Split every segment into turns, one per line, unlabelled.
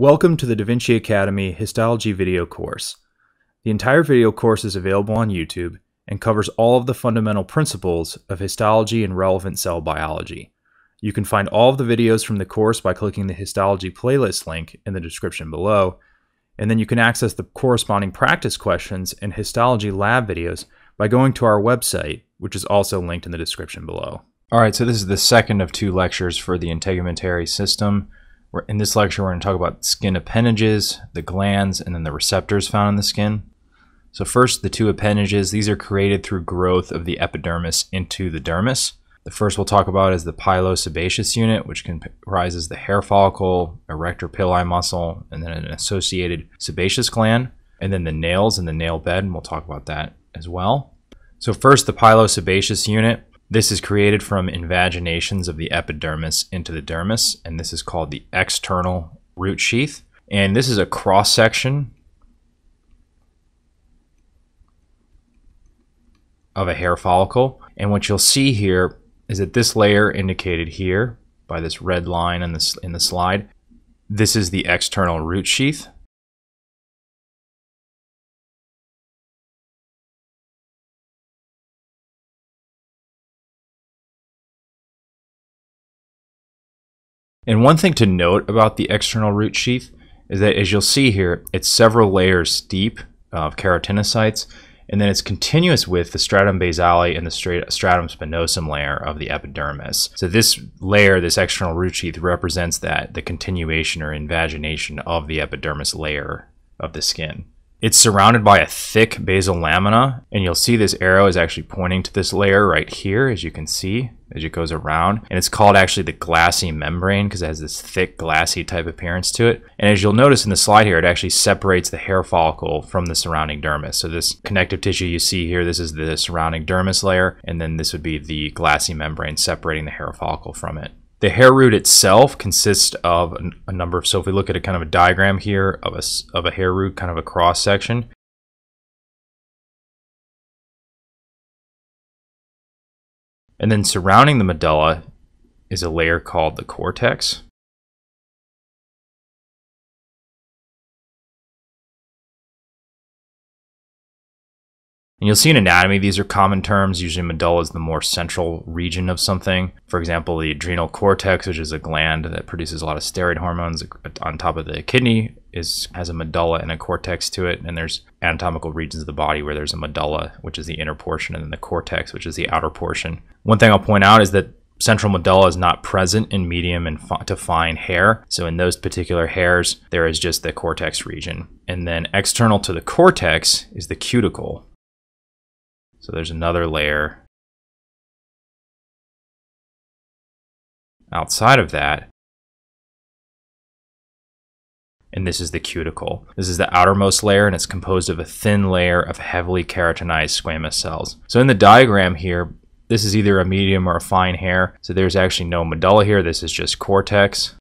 Welcome to the DaVinci Academy Histology video course. The entire video course is available on YouTube and covers all of the fundamental principles of histology and relevant cell biology. You can find all of the videos from the course by clicking the histology playlist link in the description below, and then you can access the corresponding practice questions and histology lab videos by going to our website, which is also linked in the description below. All right, so this is the second of two lectures for the integumentary system. In this lecture, we're going to talk about skin appendages, the glands, and then the receptors found in the skin. So first, the two appendages. These are created through growth of the epidermis into the dermis. The first we'll talk about is the pilosebaceous unit, which comprises the hair follicle, arrector pili muscle, and then an associated sebaceous gland, and then the nails and the nail bed, and we'll talk about that as well. So first, the pilosebaceous unit. This is created from invaginations of the epidermis into the dermis, and this is called the external root sheath. And this is a cross section of a hair follicle. And what you'll see here is that this layer indicated here by this red line in, this, in the slide, this is the external root sheath. And one thing to note about the external root sheath is that as you'll see here, it's several layers deep of keratinocytes, and then it's continuous with the stratum basale and the stratum spinosum layer of the epidermis. So this layer, this external root sheath, represents that, the continuation or invagination of the epidermis layer of the skin. It's surrounded by a thick basal lamina, and you'll see this arrow is actually pointing to this layer right here, as you can see, as it goes around. And it's called actually the glassy membrane because it has this thick, glassy type appearance to it. And as you'll notice in the slide here, it actually separates the hair follicle from the surrounding dermis. So this connective tissue you see here, this is the surrounding dermis layer, and then this would be the glassy membrane separating the hair follicle from it. The hair root itself consists of a number of, so if we look at a kind of a diagram here of a, of a hair root, kind of a cross section, and then surrounding the medulla is a layer called the cortex. And you'll see in anatomy, these are common terms. Usually medulla is the more central region of something. For example, the adrenal cortex, which is a gland that produces a lot of steroid hormones on top of the kidney, is has a medulla and a cortex to it. And there's anatomical regions of the body where there's a medulla, which is the inner portion, and then the cortex, which is the outer portion. One thing I'll point out is that central medulla is not present in medium and to fine hair. So in those particular hairs, there is just the cortex region. And then external to the cortex is the cuticle. So there's another layer outside of that. And this is the cuticle. This is the outermost layer, and it's composed of a thin layer of heavily keratinized squamous cells. So in the diagram here, this is either a medium or a fine hair. So there's actually no medulla here. This is just cortex.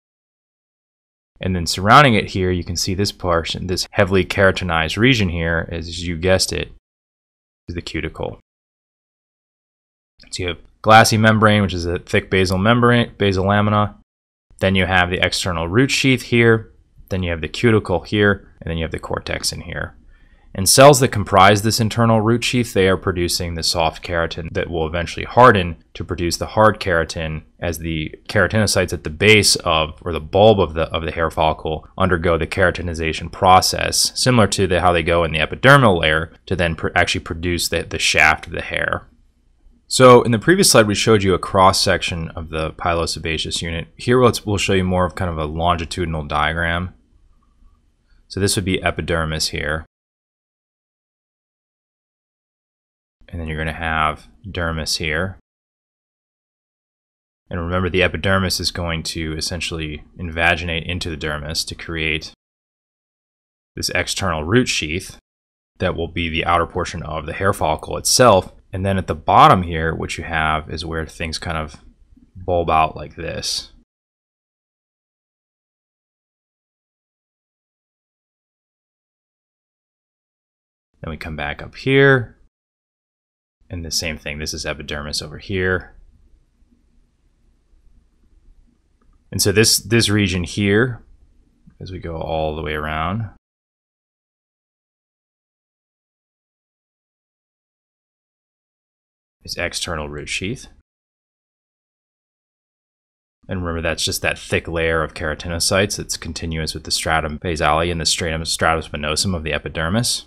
And then surrounding it here, you can see this portion, this heavily keratinized region here, as you guessed it, is the cuticle. So you have glassy membrane, which is a thick basal membrane, basal lamina. Then you have the external root sheath here. Then you have the cuticle here, and then you have the cortex in here. And cells that comprise this internal root sheath, they are producing the soft keratin that will eventually harden to produce the hard keratin as the keratinocytes at the base of or the bulb of the of the hair follicle undergo the keratinization process, similar to the, how they go in the epidermal layer to then pr actually produce the, the shaft of the hair. So in the previous slide, we showed you a cross section of the pilosebaceous unit. Here let's, we'll show you more of kind of a longitudinal diagram. So this would be epidermis here. And then you're going to have dermis here. And remember, the epidermis is going to essentially invaginate into the dermis to create this external root sheath that will be the outer portion of the hair follicle itself. And then at the bottom here, what you have is where things kind of bulb out like this. Then we come back up here. And the same thing, this is epidermis over here. And so this, this region here as we go all the way around. Is external root sheath. And remember, that's just that thick layer of keratinocytes that's continuous with the stratum basale and the stratum stratum spinosum of the epidermis.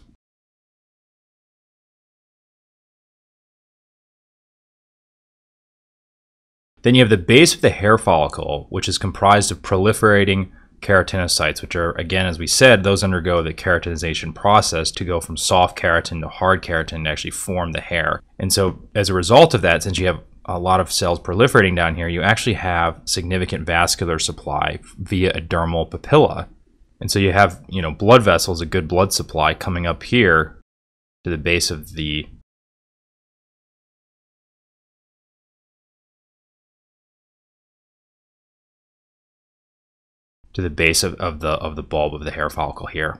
Then you have the base of the hair follicle, which is comprised of proliferating keratinocytes, which are, again, as we said, those undergo the keratinization process to go from soft keratin to hard keratin to actually form the hair. And so, as a result of that, since you have a lot of cells proliferating down here, you actually have significant vascular supply via a dermal papilla. And so you have, you know, blood vessels, a good blood supply coming up here to the base of the to the base of, of the of the bulb of the hair follicle here.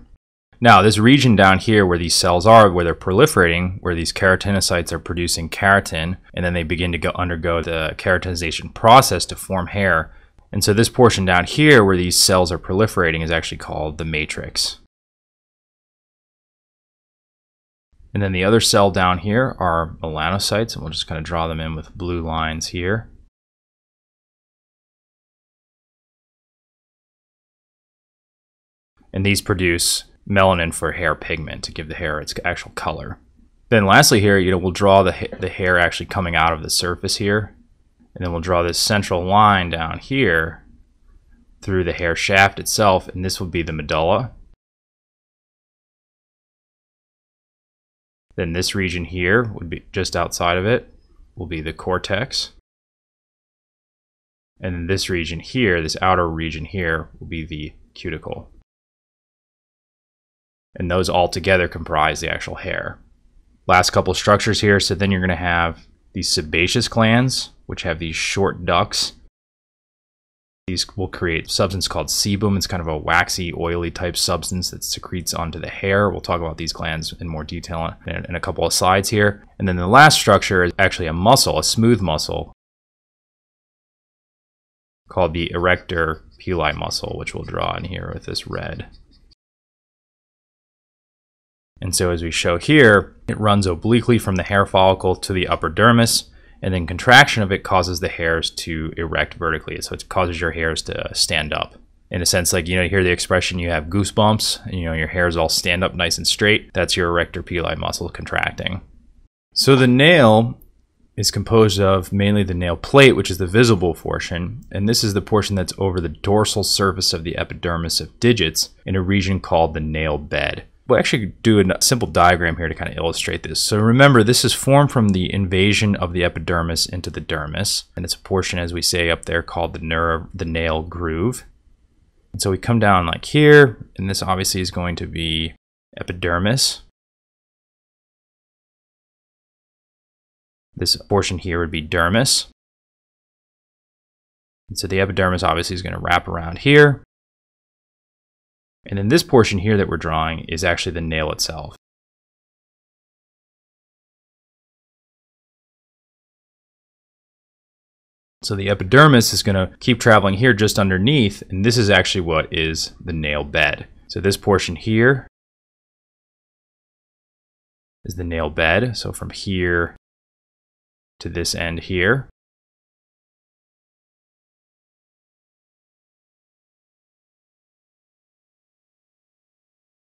Now, this region down here where these cells are, where they're proliferating, where these keratinocytes are producing keratin, and then they begin to go undergo the keratinization process to form hair. And so this portion down here where these cells are proliferating is actually called the matrix. And then the other cell down here are melanocytes, and we'll just kind of draw them in with blue lines here. And these produce melanin for hair pigment to give the hair its actual color. Then lastly here, you know, we'll draw the, the hair actually coming out of the surface here. And then we'll draw this central line down here through the hair shaft itself, and this will be the medulla. Then this region here would be just outside of it will be the cortex. And then this region here, this outer region here, will be the cuticle. And those all together comprise the actual hair. Last couple structures here. So then you're going to have these sebaceous glands, which have these short ducts. These will create substance called sebum. It's kind of a waxy, oily type substance that secretes onto the hair. We'll talk about these glands in more detail in, a couple of slides here. And then the last structure is actually a muscle, a smooth muscle, called the arrector pili muscle, which we'll draw in here with this red. And so as we show here, it runs obliquely from the hair follicle to the upper dermis, and then contraction of it causes the hairs to erect vertically. So it causes your hairs to uh, stand up. In a sense, like, you know, you hear the expression, you have goosebumps, and, you know, your hairs all stand up nice and straight. That's your arrector pili muscle contracting. So the nail is composed of mainly the nail plate, which is the visible portion, and this is the portion that's over the dorsal surface of the epidermis of digits in a region called the nail bed we'll actually do a simple diagram here to kind of illustrate this. So remember, this is formed from the invasion of the epidermis into the dermis, and it's a portion, as we say up there, called the nerve, the nail groove. And so we come down like here, and this obviously is going to be epidermis. This portion here would be dermis. And so the epidermis obviously is going to wrap around here. And then this portion here that we're drawing is actually the nail itself. So the epidermis is going to keep traveling here just underneath, and this is actually what is the nail bed. So this portion here is the nail bed. So from here to this end here.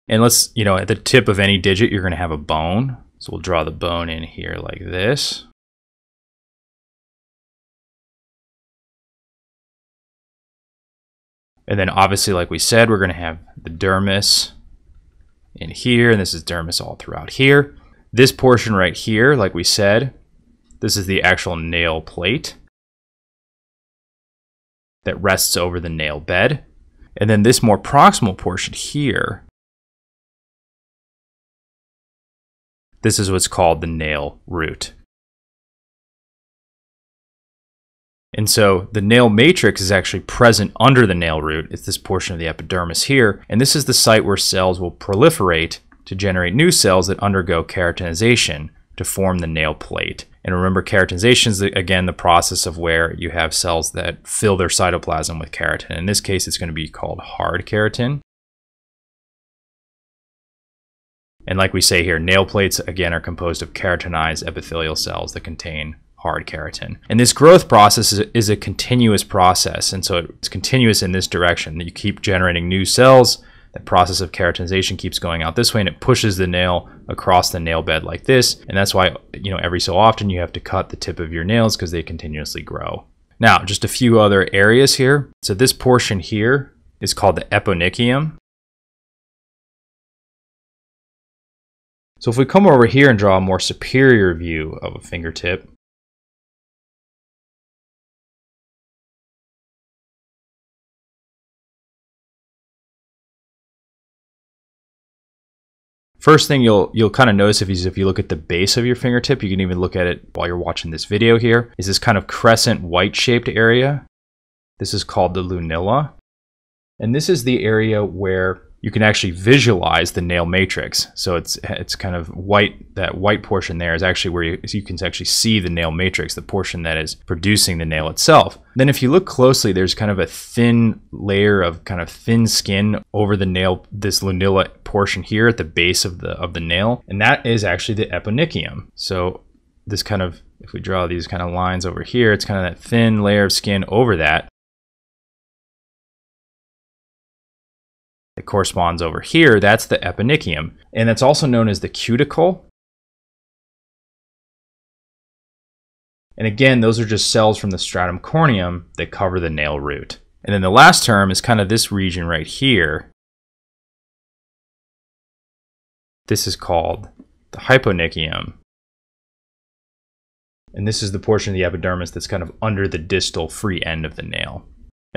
And let's, you know, at the tip of any digit, you're going to have a bone. So we'll draw the bone in here like this. And then obviously, like we said, we're going to have the dermis in here, and this is dermis all throughout here. This portion right here, like we said, this is the actual nail plate that rests over the nail bed. And then this more proximal portion here This is what's called the nail root. And so the nail matrix is actually present under the nail root. It's this portion of the epidermis here. And this is the site where cells will proliferate to generate new cells that undergo keratinization to form the nail plate. And remember, keratinization is, again, the process of where you have cells that fill their cytoplasm with keratin. In this case, it's going to be called hard keratin. And like we say here, nail plates, again, are composed of keratinized epithelial cells that contain hard keratin. And this growth process is, is a continuous process. And so it's continuous in this direction. that You keep generating new cells. The process of keratinization keeps going out this way and it pushes the nail across the nail bed like this. And that's why, you know, every so often you have to cut the tip of your nails because they continuously grow. Now, just a few other areas here. So this portion here is called the eponychium. So if we come over here and draw a more superior view of a fingertip, First thing you'll you'll kind of notice if you if you look at the base of your fingertip, you can even look at it while you're watching this video here, is this kind of crescent white shaped area. This is called the lunula. And this is the area where you can actually visualize the nail matrix. So it's it's kind of white. That white portion there is actually where you, you can actually see the nail matrix, the portion that is producing the nail itself. Then if you look closely, there's kind of a thin layer of kind of thin skin over the nail, this lunula portion here at the base of the of the nail, and that is actually the eponychium. So this kind of if we draw these kind of lines over here, it's kind of that thin layer of skin over that. Corresponds over here, that's the eponychium. And that's also known as the cuticle. And again, those are just cells from the stratum corneum that cover the nail root. And then the last term is kind of this region right here. This is called the hyponychium. And this is the portion of the epidermis that's kind of under the distal free end of the nail.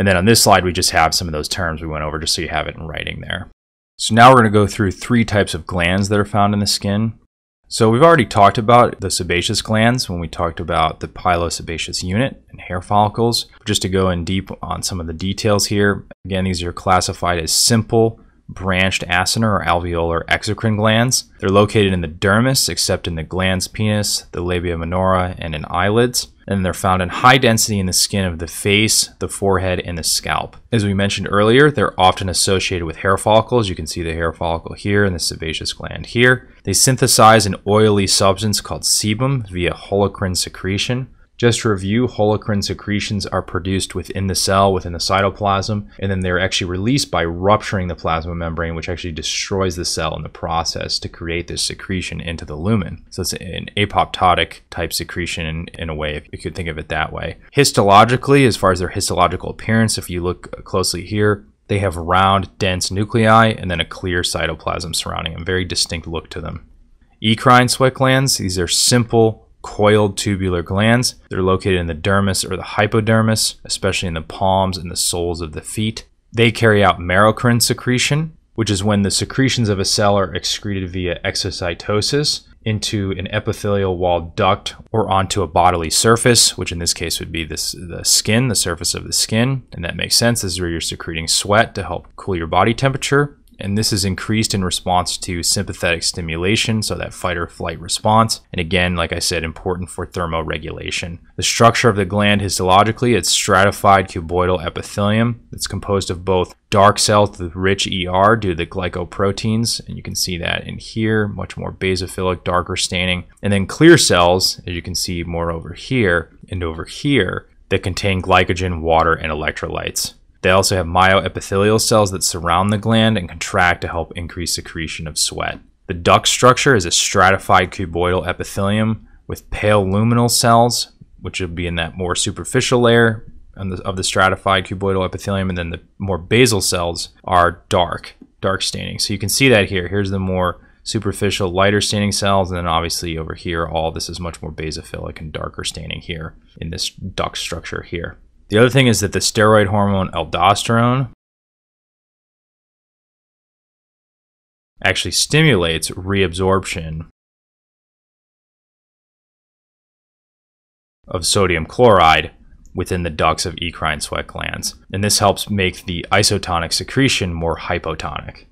And then on this slide, we just have some of those terms we went over just so you have it in writing there. So now we're going to go through three types of glands that are found in the skin. So we've already talked about the sebaceous glands when we talked about the pilosebaceous unit and hair follicles. Just to go in deep on some of the details here, again, these are classified as simple branched acinar or alveolar exocrine glands. They're located in the dermis, except in the glans penis, the labia minora, and in eyelids. And they're found in high density in the skin of the face, the forehead, and the scalp. As we mentioned earlier, they're often associated with hair follicles. You can see the hair follicle here and the sebaceous gland here. They synthesize an oily substance called sebum via holocrine secretion. Just to review, holocrine secretions are produced within the cell, within the cytoplasm, and then they're actually released by rupturing the plasma membrane, which actually destroys the cell in the process to create this secretion into the lumen. So it's an apoptotic type secretion in, in a way, if you could think of it that way. Histologically, as far as their histological appearance, if you look closely here, they have round, dense nuclei and then a clear cytoplasm surrounding them. Very distinct look to them. Eccrine sweat glands, these are simple, coiled tubular glands. They're located in the dermis or the hypodermis, especially in the palms and the soles of the feet. They carry out merocrine secretion, which is when the secretions of a cell are excreted via exocytosis into an epithelial wall duct or onto a bodily surface, which in this case would be this the skin, the surface of the skin. And that makes sense. This is where you're secreting sweat to help cool your body temperature and this is increased in response to sympathetic stimulation, so that fight or flight response. And again, like I said, important for thermoregulation. The structure of the gland histologically, it's stratified cuboidal epithelium. It's composed of both dark cells with rich ER due to the glycoproteins, and you can see that in here, much more basophilic, darker staining. And then clear cells, as you can see more over here and over here, that contain glycogen, water, and electrolytes. They also have myoepithelial cells that surround the gland and contract to help increase secretion of sweat. The duct structure is a stratified cuboidal epithelium with pale luminal cells, which would be in that more superficial layer of the stratified cuboidal epithelium, and then the more basal cells are dark, dark staining. So you can see that here. Here's the more superficial, lighter staining cells, and then obviously over here, all this is much more basophilic and darker staining here in this duct structure here. The other thing is that the steroid hormone aldosterone actually stimulates reabsorption of sodium chloride within the ducts of eccrine sweat glands. And this helps make the isotonic secretion more hypotonic.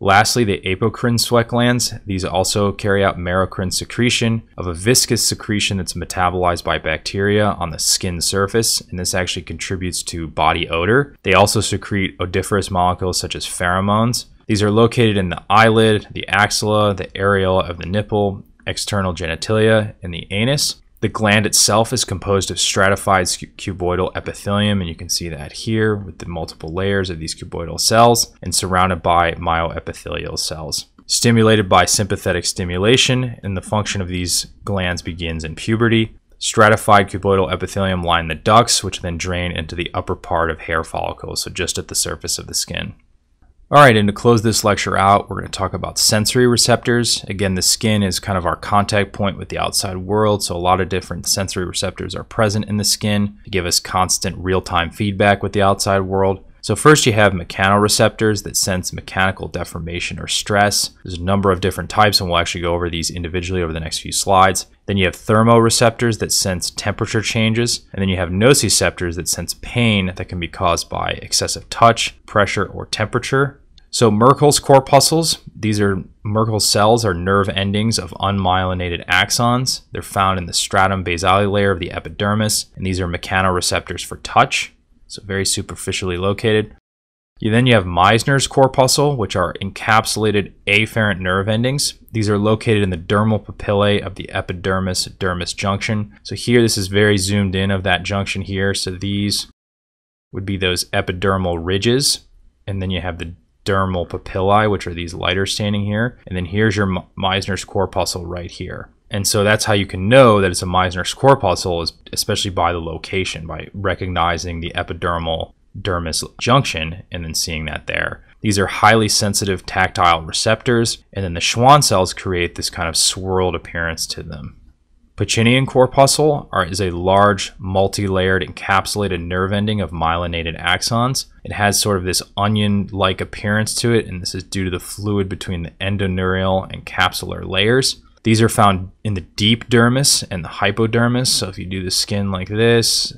Lastly, the apocrine sweat glands. These also carry out merocrine secretion of a viscous secretion that's metabolized by bacteria on the skin surface, and this actually contributes to body odor. They also secrete odoriferous molecules such as pheromones. These are located in the eyelid, the axilla, the areola of the nipple, external genitalia, and the anus. The gland itself is composed of stratified cuboidal epithelium, and you can see that here with the multiple layers of these cuboidal cells and surrounded by myoepithelial cells. Stimulated by sympathetic stimulation, and the function of these glands begins in puberty. Stratified cuboidal epithelium line the ducts, which then drain into the upper part of hair follicles, so just at the surface of the skin. All right, and to close this lecture out, we're going to talk about sensory receptors. Again, the skin is kind of our contact point with the outside world, so a lot of different sensory receptors are present in the skin to give us constant real-time feedback with the outside world. So first you have mechanoreceptors that sense mechanical deformation or stress. There's a number of different types and we'll actually go over these individually over the next few slides. Then you have thermoreceptors that sense temperature changes. And then you have nociceptors that sense pain that can be caused by excessive touch, pressure, or temperature. So Merkel's corpuscles, these are Merkel's cells are nerve endings of unmyelinated axons. They're found in the stratum basale layer of the epidermis, and these are mechanoreceptors for touch so very superficially located. You then you have Meissner's corpuscle, which are encapsulated afferent nerve endings. These are located in the dermal papillae of the epidermis dermis junction. So here, this is very zoomed in of that junction here. So these would be those epidermal ridges. And then you have the dermal papillae, which are these lighter standing here. And then here's your Meissner's corpuscle right here. And so that's how you can know that it's a Meissner's corpuscle, is especially by the location, by recognizing the epidermal dermis junction and then seeing that there. These are highly sensitive tactile receptors, and then the Schwann cells create this kind of swirled appearance to them. Pacinian corpuscle are, is a large, multi-layered, encapsulated nerve ending of myelinated axons. It has sort of this onion-like appearance to it, and this is due to the fluid between the endoneurial and capsular layers. These are found in the deep dermis and the hypodermis. So if you do the skin like this,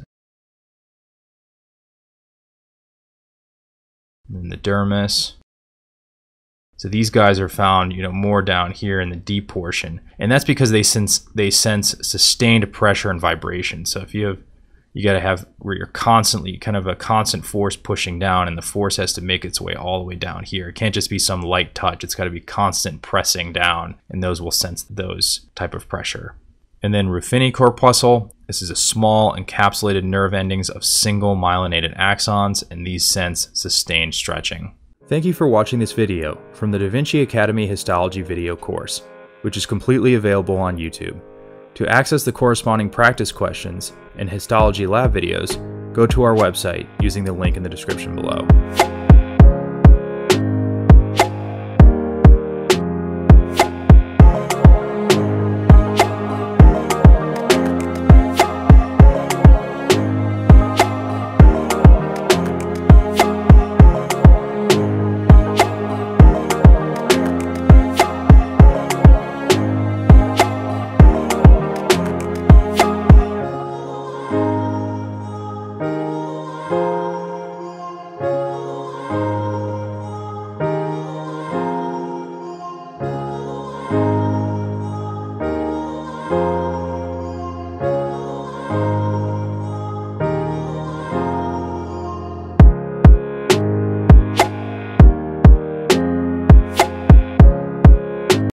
then the dermis. So these guys are found, you know, more down here in the deep portion, and that's because they sense they sense sustained pressure and vibration. So if you have you got to have where you're constantly kind of a constant force pushing down and the force has to make its way all the way down here. It can't just be some light touch. It's got to be constant pressing down and those will sense those type of pressure. And then ruffini corpuscle this is a small encapsulated nerve endings of single myelinated axons and these sense sustained stretching. Thank you for watching this video from the da vinci academy histology video course which is completely available on youtube to access the corresponding practice questions and histology lab videos, go to our website using the link in the description below.